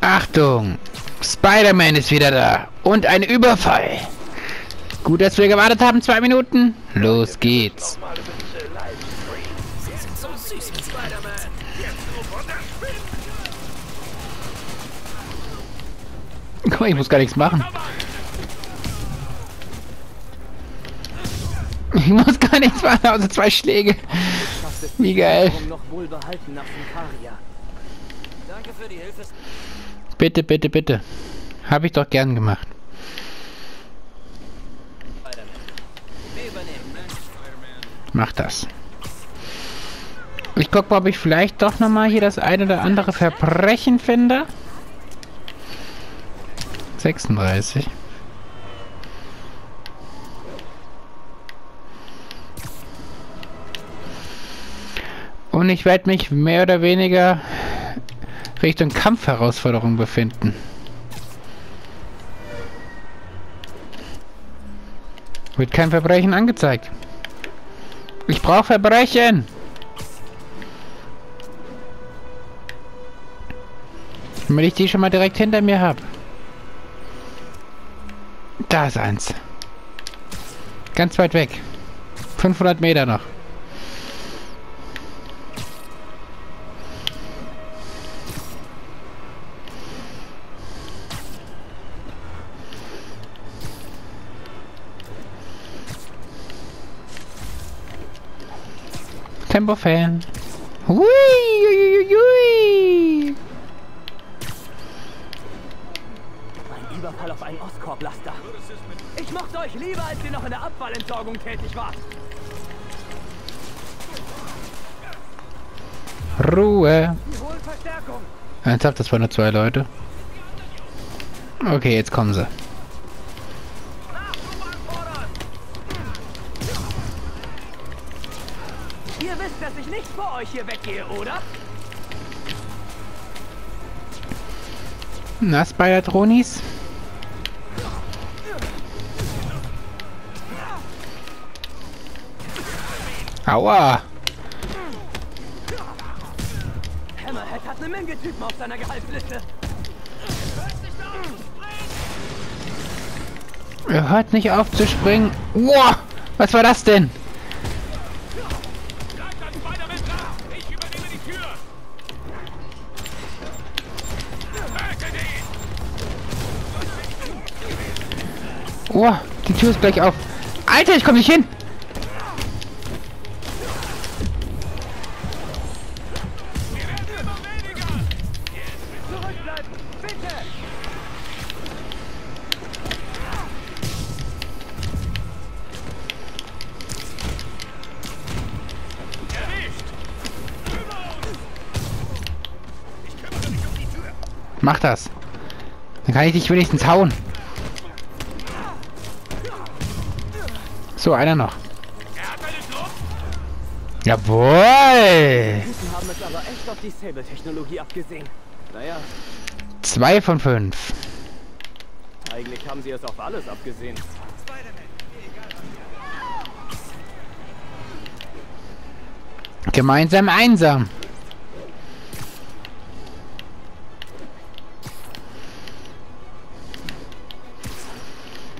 Achtung! Spider-Man ist wieder da. Und ein Überfall. Gut, dass wir gewartet haben. Zwei Minuten. Los geht's. Guck mal, ich muss gar nichts machen. Ich muss gar nichts machen, außer zwei Schläge. Wie geil. Bitte, bitte, bitte. Habe ich doch gern gemacht. Mach das. Ich gucke, ob ich vielleicht doch nochmal hier das eine oder andere Verbrechen finde. 36. Und ich werde mich mehr oder weniger Richtung Kampfherausforderung befinden. Wird kein Verbrechen angezeigt. Ich brauche Verbrechen! Damit ich die schon mal direkt hinter mir habe. Da ist eins. Ganz weit weg. 500 Meter noch. Tempo-Fan. Hui, hui, hui, Ein Überfall auf einen Ostkorb-Laster. Ich mochte euch lieber, als ihr noch in der Abfallentsorgung tätig wart. Ruhe. Ernsthaft, das waren nur zwei Leute. Okay, jetzt kommen sie. Nicht vor euch hier weggehe, oder? Na, Spider-Dronis? Aua! Hammerhead hat eine Menge Typen auf seiner Gehaltsliste. Er hört nicht auf zu springen. Wow! Was war das denn? Oh, die Tür ist gleich auf. Alter, ich komme nicht hin. Mach das. Dann kann ich dich wenigstens hauen. So, einer noch. Jawohl! Haben es aber echt auf die Sable-Technologie abgesehen. Naja, Zwei von fünf. eigentlich haben sie es auf alles abgesehen. Gemeinsam einsam.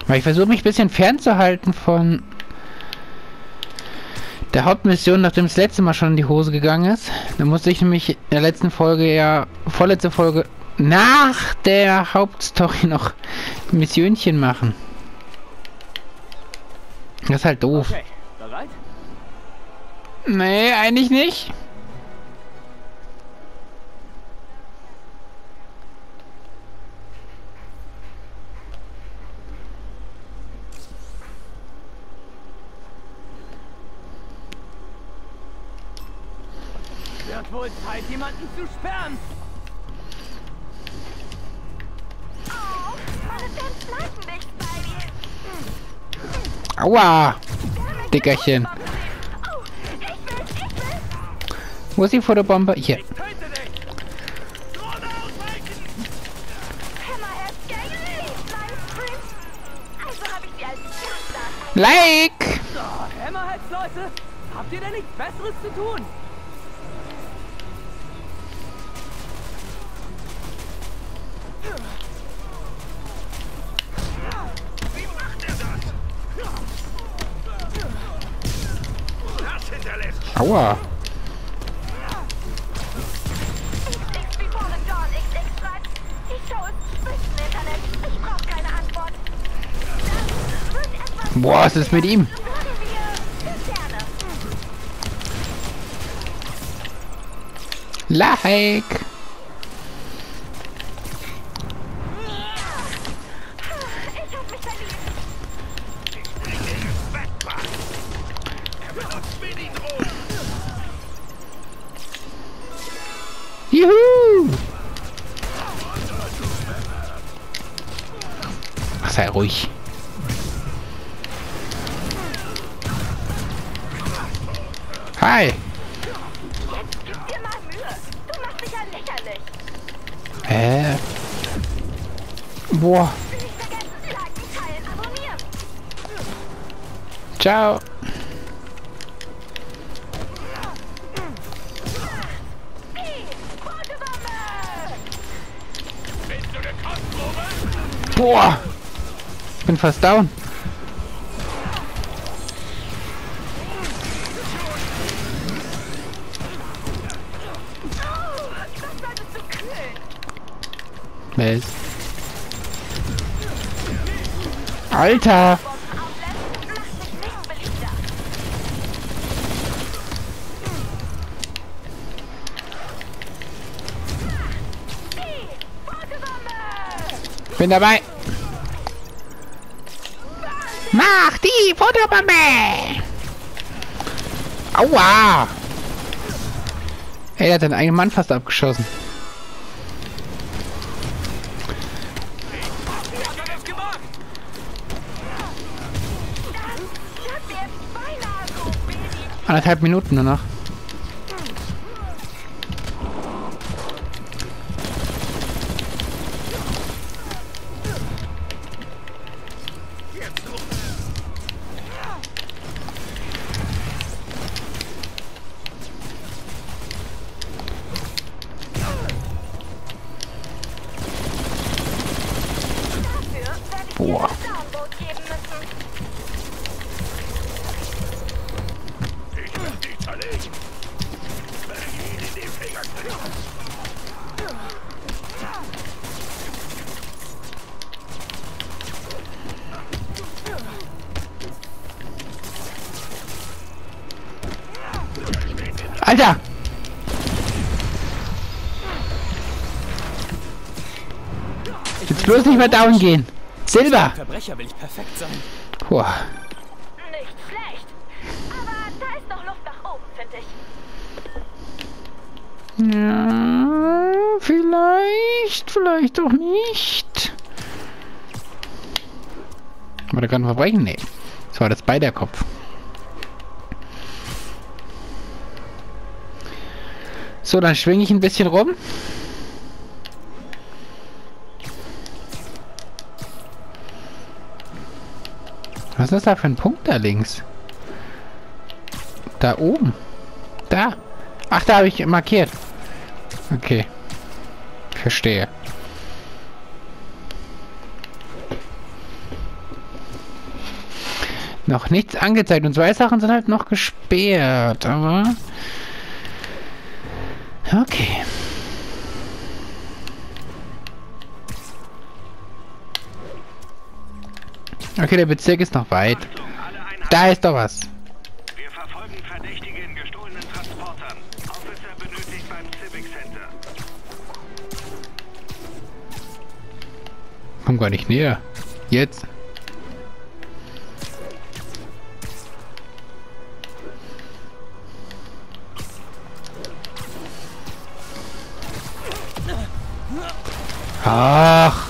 Weil ich versuche mich ein bisschen fernzuhalten von der Hauptmission, nachdem es letzte Mal schon in die Hose gegangen ist. Da musste ich nämlich in der letzten Folge ja, vorletzte Folge, nach der Hauptstory noch Missionchen machen. Das ist halt doof. Okay, bereit? Nee, eigentlich nicht. Wird wohl Zeit, jemanden zu sperren. Oh, meine Fans bleiben nicht bei dir. Aua! Dickerchen. Oh, ich will, ich will. Wo ist die Fotobombe? Hier. Also habe ich sie als Erster. Like! Hammerheads, Leute! Habt ihr denn nichts Besseres zu tun? Etwas Boah, was ist mit ihm? Like. Dir mal Mühe. Du machst dich ja lächerlich. Hä? Boah. Ciao. Boah. Ich bin fast down. Hey, Fotobombe! Bin dabei. Mach die Fotobombe. Aua. Ey, der hat seinen eigenen Mann fast abgeschossen. Anderthalb Minuten noch. Bloß nicht mehr down gehen. Silber! Verbrecher will ich perfekt sein. Boah. Nicht schlecht. Aber da ist noch Luft nach oben, finde ich. Ja, vielleicht, vielleicht auch nicht. War der gerade ein Verbrechen? Nee. Das war das bei der Kopf. So, dann schwinge ich ein bisschen rum. Was ist da für ein Punkt da links? Da oben. Da. Ach, da habe ich markiert. Okay. Verstehe. Noch nichts angezeigt. Und zwei Sachen sind halt noch gesperrt, aber... Okay. Okay, der Bezirk ist noch weit. Da ist doch was. Wir verfolgen Verdächtige in gestohlenen Transportern. Officer benötigt beim Civic Center. Komm gar nicht näher. Jetzt. Ach.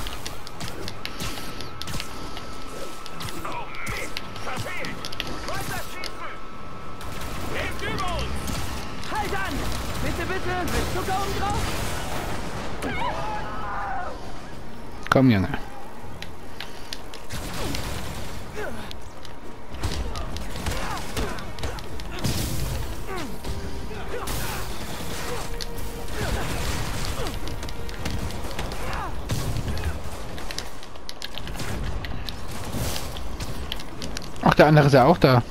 Komm, Junge. Ach, der andere ist ja auch da.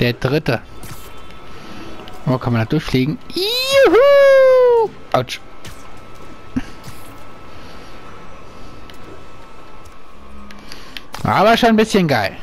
Der dritte. Oh, kann man da durchfliegen? Juhu! Autsch. Aber schon ein bisschen geil.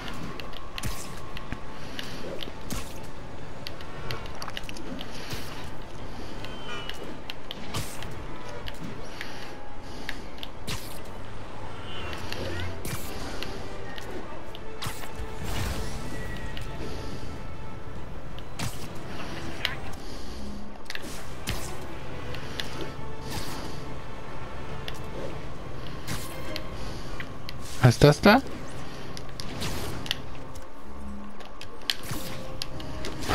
Das da?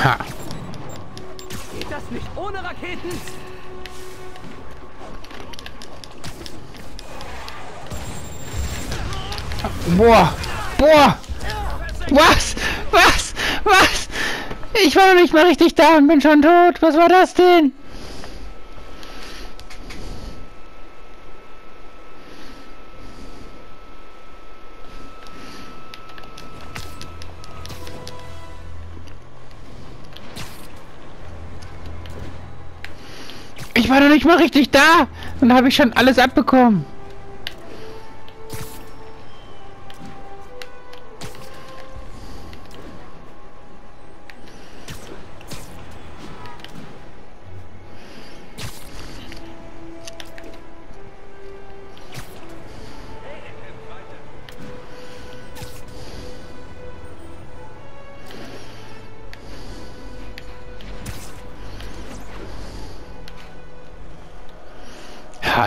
Ha. Geht das nicht ohne Raketen? Boah! Boah! Was? Was? Was? Ich war noch nicht mal richtig da und bin schon tot. Was war das denn? Ich war noch nicht mal richtig da und habe ich schon alles abbekommen.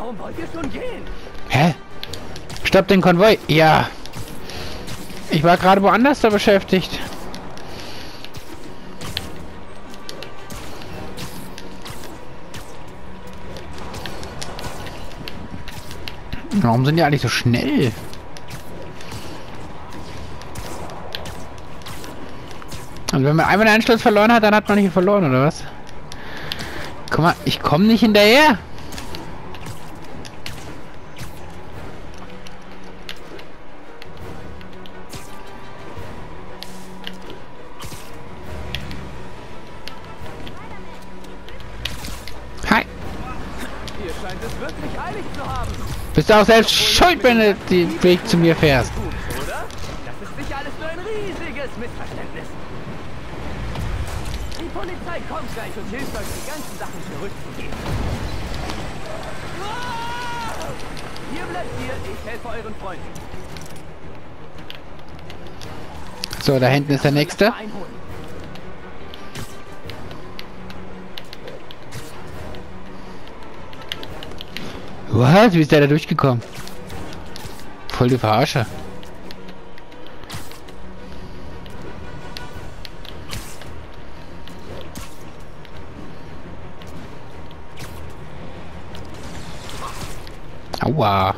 Warum wollt ihr schon gehen? Hä? Stopp den Konvoi. Ja. Ich war gerade woanders da beschäftigt. Warum sind die eigentlich so schnell? Und wenn man einmal den Anschluss verloren hat, dann hat man nicht verloren, oder was? Guck mal, ich komme nicht hinterher. Bist auch selbst schuld, wenn du den Weg zu mir fährst. Die Polizei kommt gleich und hilft euch, die ganzen Sachen zurückzugeben. Hier bleibt ihr, ich helfe euren Freunden. So, da hinten ist der nächste. Was? Wie ist der da durchgekommen? Voll die Verarsche. Aua.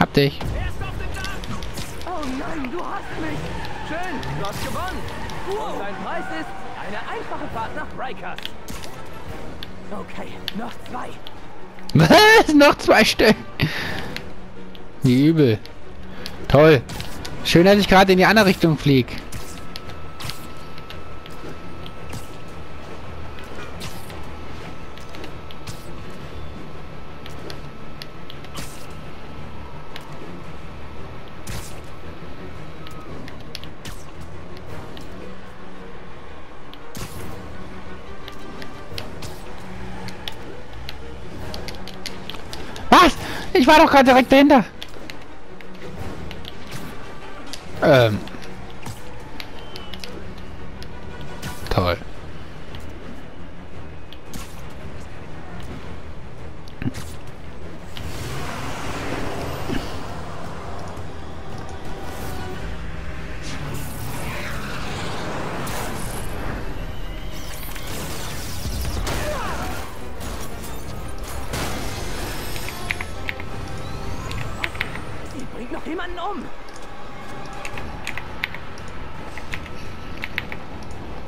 Hab dich. Oh nein, du hast mich! Schön, du hast gewonnen! Und dein Preis ist eine einfache Fahrt nach Rikers. Okay, noch zwei. Was? Noch zwei Stück. Übel. Toll. Schön, dass ich gerade in die andere Richtung flieg. War doch gerade direkt dahinter. Ähm. Bringt noch jemanden um.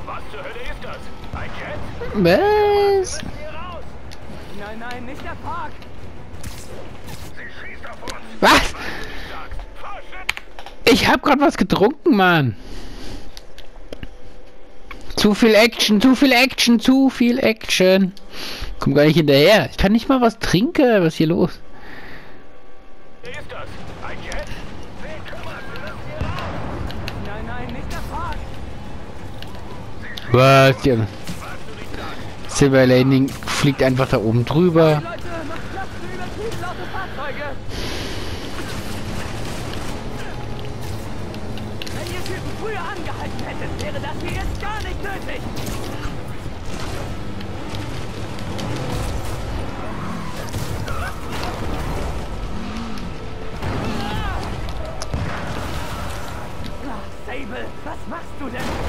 Was zur Hölle ist das? Ein Jet? Was? Nein, nein, nicht der Park. Sie schießt auf uns! Was? Ich hab grad was getrunken, Mann. Zu viel Action, zu viel Action, zu viel Action. Komm gar nicht hinterher. Ich kann nicht mal was trinken. Was ist hier los? Wer ist das? Ein Jet? Wen kümmert? Wir müssen hier raus! Nein, nein, nicht der Park. Was? Silver Landing fliegt einfach da oben drüber. Leute, macht Platz für übertrieben laute Fahrzeuge. Wenn ihr Typen früher angehalten hättet, wäre das hier jetzt gar nicht nötig. Ach, Sable, was machst du denn?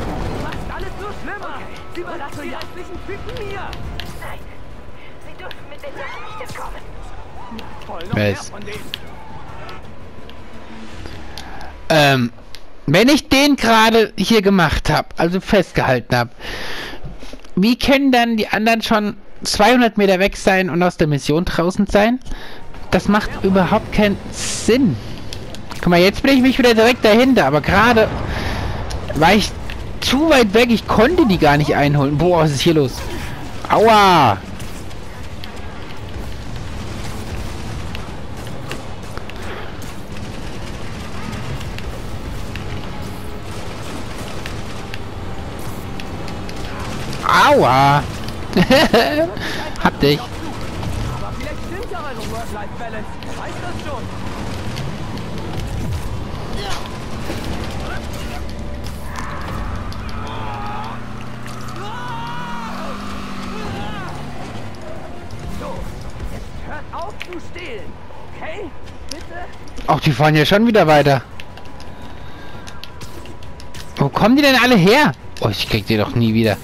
Schlimmer. Sie überlassen die restlichen Typen mir. Nein. Sie dürfen mit den Sachen nicht entkommen. Voll noch Wer mehr ist- von denen. Ähm, wenn ich den gerade hier gemacht habe, also festgehalten habe, wie können dann die anderen schon 200 Meter weg sein und aus der Mission draußen sein? Das macht überhaupt keinen Sinn. Guck mal, jetzt bin ich mich wieder direkt dahinter, aber gerade war ich zu weit weg, ich konnte die gar nicht einholen. Boah, was ist hier los? Aua! Aua! Hab dich. Aber vielleicht stimmt ja eure Work-Life-Balance. Weiß das schon? Zu stehlen. Okay? Bitte? Ach, die fahren ja schon wieder weiter. Wo kommen die denn alle her? Oh, ich krieg die doch nie wieder.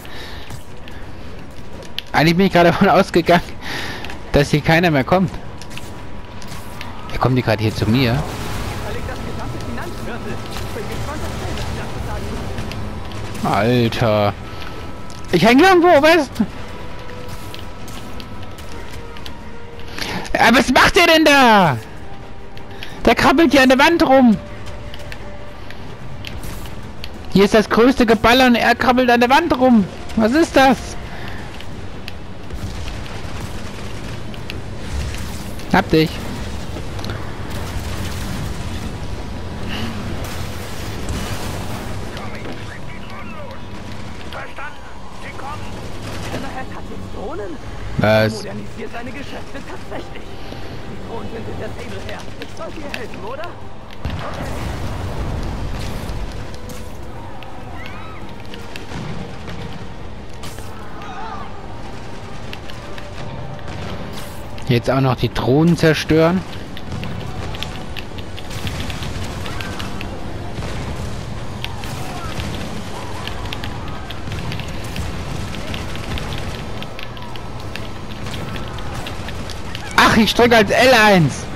Eigentlich bin ich gerade davon ausgegangen, dass hier keiner mehr kommt. Ja, kommen die gerade hier zu mir? Alter. Ich hänge irgendwo, was? Ja, was macht der denn da? Der krabbelt hier an der Wand rum. Hier ist das größte Geballer und er krabbelt an der Wand rum. Was ist das? Hab dich. Was? Modernisiert seine Geschäfte tatsächlich. Die Drohnen sind in der Sable her. Ich sollte ihr helfen, oder? Okay. Jetzt auch noch die Drohnen zerstören. Ach, ich drücke als L1.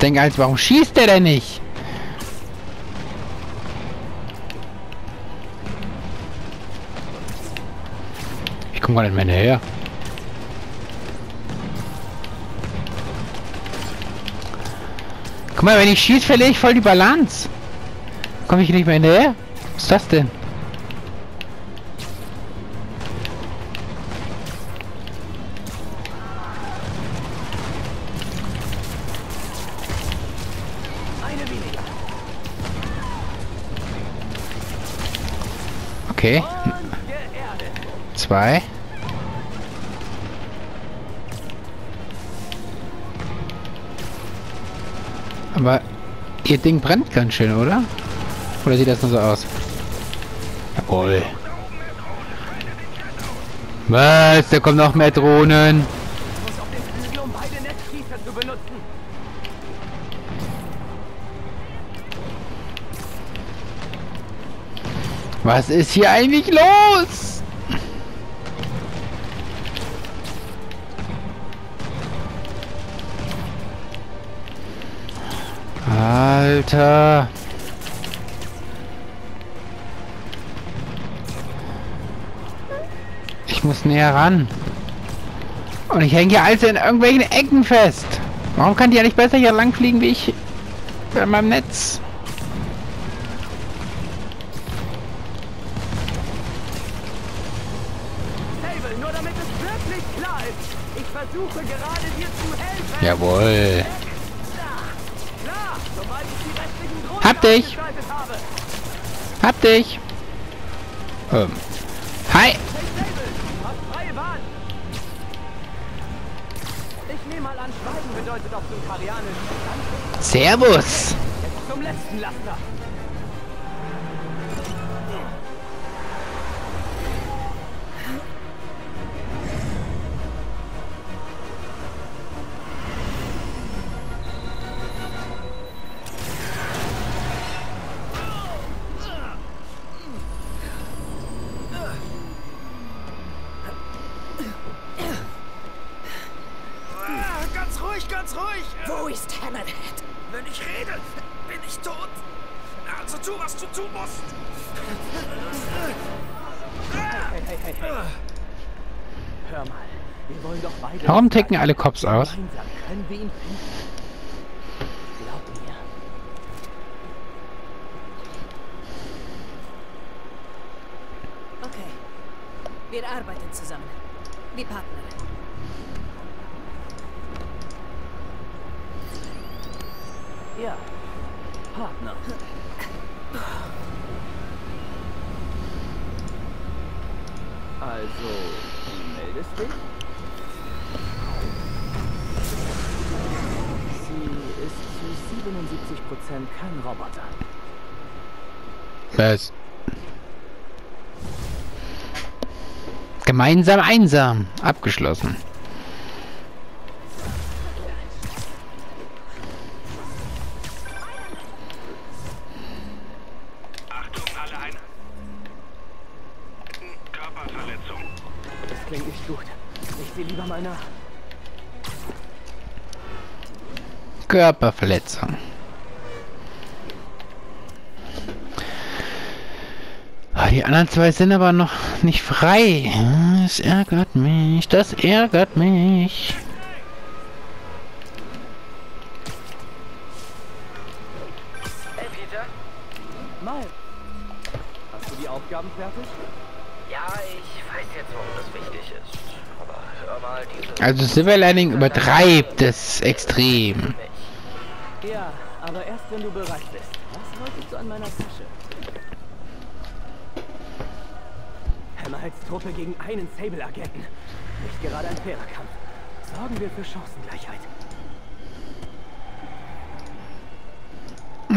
Denke als, warum schießt der denn nicht? Ich komme gar nicht mehr hinterher. Guck mal, wenn ich schieße, verliere ich voll die Balance. Komme ich nicht mehr hinterher? Was ist das denn? Okay. Zwei. Aber ihr Ding brennt ganz schön, oder? Oder sieht das nur so aus? Jawohl. Was? Da kommen noch mehr Drohnen. Was ist hier eigentlich los? Alter. Ich muss näher ran. Und ich hänge hier also in irgendwelchen Ecken fest. Warum kann die ja nicht besser hier lang fliegen wie ich bei meinem Netz? Jawohl. Hab dich. Hab dich. Ähm. Hi. Servus. jetzt zum letzten Laster. Warum ticken alle Cops aus? Gemeinsam können wir ihn finden. Glaub mir. Okay. Wir arbeiten zusammen. Wie Partner. Ja, Partner. Also, du meldest dich? Sie ist zu 77% kein Roboter. Was? Gemeinsam einsam. Abgeschlossen. Körperverletzung. Ah, Die anderen zwei sind aber noch nicht frei. Das ärgert mich. Das ärgert mich. Hey, Peter. Mal. Hast du die Aufgaben fertig? Ja, ich weiß jetzt, warum das wichtig ist. Aber hör mal, diese... Also Silverlining übertreibt es extrem. Ja, aber erst wenn du bereit bist. Was wolltest du an meiner Tasche? Hammerheads Truppe gegen einen Sable-Agenten. Nicht gerade ein fairer Kampf. Sorgen wir für Chancengleichheit.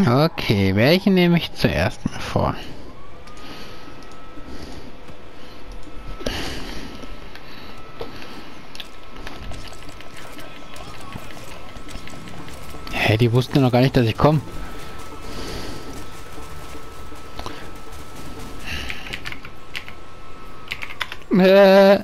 Okay, welchen nehme ich zuerst mal vor? Hä, die wussten noch gar nicht, dass ich komme. Äh.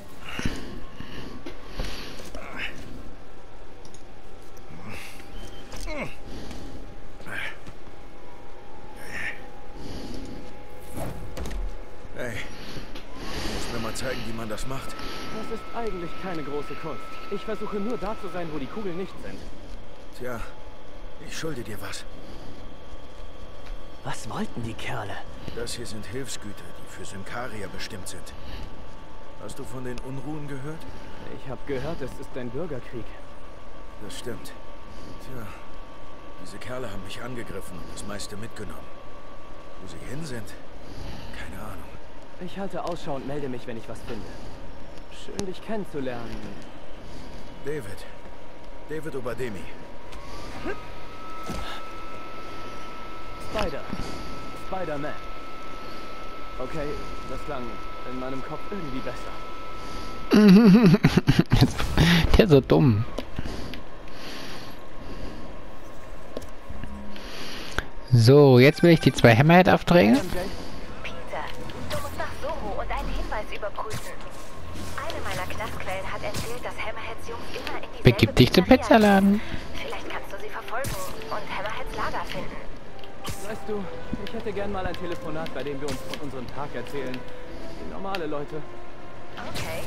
Hey, du musst mir mal zeigen, wie man das macht. Das ist eigentlich keine große Kunst. Ich versuche nur da zu sein, wo die Kugeln nicht sind. Tja, ich schulde dir was. Was wollten die Kerle? Das hier sind Hilfsgüter, die für Synkarier bestimmt sind. Hast du von den Unruhen gehört? Ich habe gehört, es ist ein Bürgerkrieg. Das stimmt. Tja, diese Kerle haben mich angegriffen und das meiste mitgenommen. Wo sie hin sind? Keine Ahnung. Ich halte Ausschau und melde mich, wenn ich was finde. Schön, dich kennenzulernen. David. David Obademi. Spider. Spider-Man. Okay, das klang in meinem Kopf irgendwie besser. Der ist so dumm. So, jetzt will ich die zwei Hammerhead-Aufträge. MJ? Peter, du musst nach Soho und einen Hinweis überprüfen. Eine meiner Knastquellen hat erzählt, dass Hammerheads Jungs immer in die Begib dich zum Pizzaladen. Vielleicht kannst du sie verfolgen und Hammerheads Lager finden. Weißt du, ich hätte gern mal ein Telefonat, bei dem wir uns von unserem Tag erzählen. Wie normale Leute. Okay,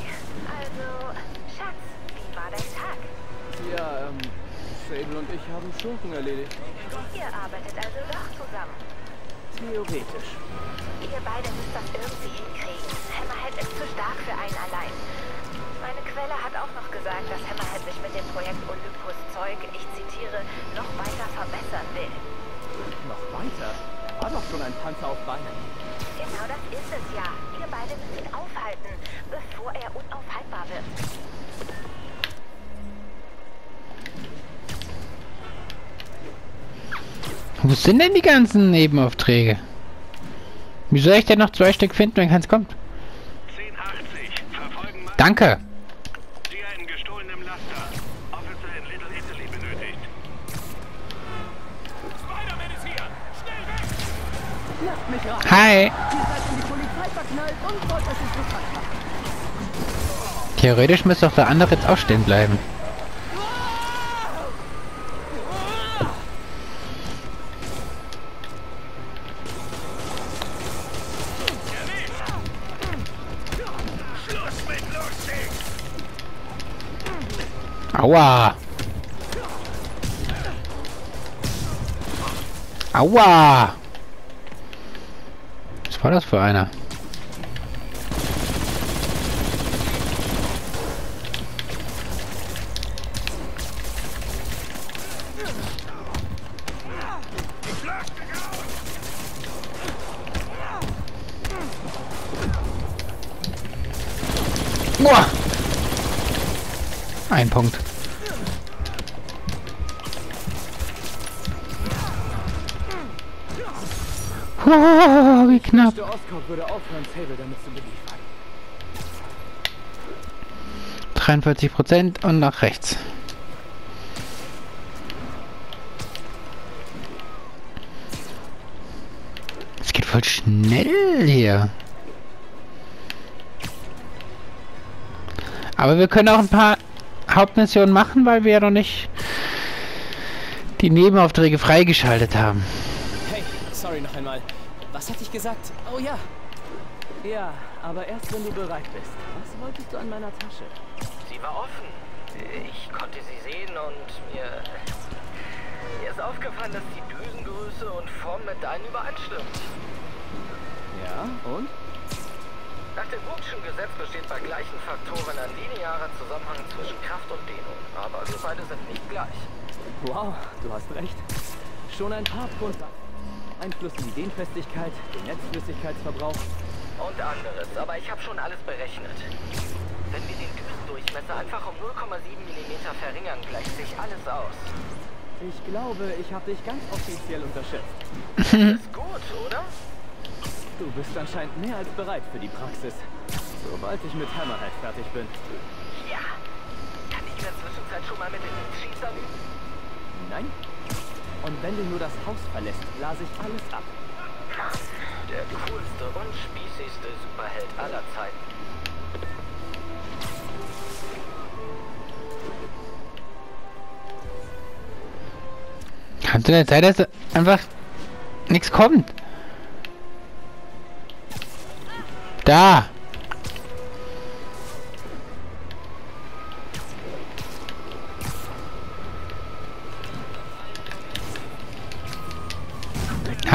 also, Schatz, wie war dein Tag? Ja, ähm, Sable und ich haben Schurken erledigt. Ihr arbeitet also doch zusammen. Theoretisch. Ihr beide müsst das irgendwie hinkriegen. Hammerhead ist zu stark für einen allein. Meine Quelle hat auch noch gesagt, dass Hammerhead sich mit dem Projekt Olympus Zeug, ich zitiere, noch weiter verbessern will. Noch weiter? Er war doch schon ein Panzer auf Beinen. Genau das ist es ja. Ihr beide müsst ihn aufhalten, bevor er unaufhaltbar wird. Wo sind denn die ganzen Nebenaufträge? Wie soll ich denn noch zwei Stück finden, wenn keins kommt? 1080. Verfolgen Mann, Danke. Machen. Theoretisch müsste doch der andere jetzt auch stehen bleiben. Aua. Aua. War das für einer? Uah. Ein Punkt. Oh, wie knapp. Der Oscorp würde aufhören, Sable damit zu beliefern. 43 Prozent und nach rechts. Es geht voll schnell hier. Aber wir können auch ein paar Hauptmissionen machen, weil wir ja noch nicht die Nebenaufträge freigeschaltet haben. Sorry noch einmal. Was hatte ich gesagt? Oh ja. Ja, aber erst wenn du bereit bist. Was wolltest du an meiner Tasche? Sie war offen. Ich konnte sie sehen und mir. Mir ist aufgefallen, dass die Düsengröße und Form mit deinen übereinstimmt. Ja, und? Nach dem Bookschen Gesetz besteht bei gleichen Faktoren ein linearer Zusammenhang zwischen Kraft und Dehnung. Aber wir beide sind nicht gleich. Wow, du hast recht. Schon ein paar Pfund. Einfluss in die Dehnfestigkeit, den Netzflüssigkeitsverbrauch. Und anderes, aber ich habe schon alles berechnet. Wenn wir den Düsendurchmesser einfach um 0,7 mm verringern, gleicht sich alles aus. Ich glaube, ich habe dich ganz offiziell unterschätzt. Ist gut, oder? Du bist anscheinend mehr als bereit für die Praxis. Sobald ich mit Hammerhead fertig bin. Ja. Kann ich in der Zwischenzeit schon mal mit den Schießern üben? Nein? Und wenn du nur das Haus verlässt, blase ich alles ab. Der coolste und spießigste Superheld aller Zeiten. Kannst du denn Zeit, dass einfach nichts kommt? Da!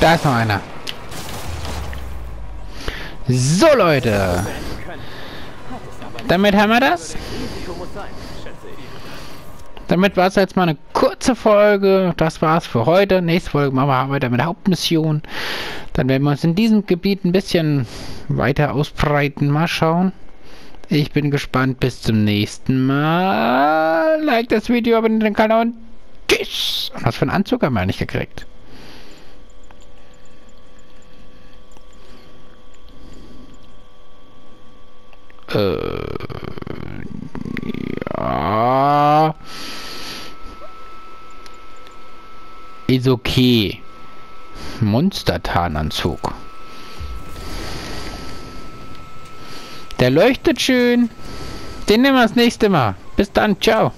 Da ist noch einer. So, Leute. Damit haben wir das. Damit war es jetzt mal eine kurze Folge. Das war's für heute. Nächste Folge machen wir weiter mit der Hauptmission. Dann werden wir uns in diesem Gebiet ein bisschen weiter ausbreiten. Mal schauen. Ich bin gespannt. Bis zum nächsten Mal. Like das Video, abonniert den Kanal und tschüss. Und was für einen Anzug haben wir nicht gekriegt? Äh, ja. Ist okay. Monster-Tarnanzug. Der leuchtet schön. Den nehmen wir das nächste Mal. Bis dann. Ciao.